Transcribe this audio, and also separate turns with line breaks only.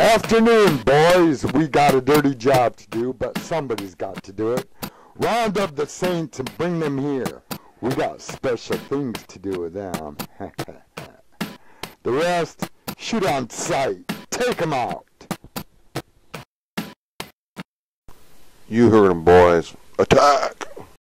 Afternoon, boys. We got a dirty job to do, but somebody's got to do it. Round up the saints and bring them here. We got special things to do with them. the rest, shoot on sight. Take 'em out.
You heard 'em, boys. Attack!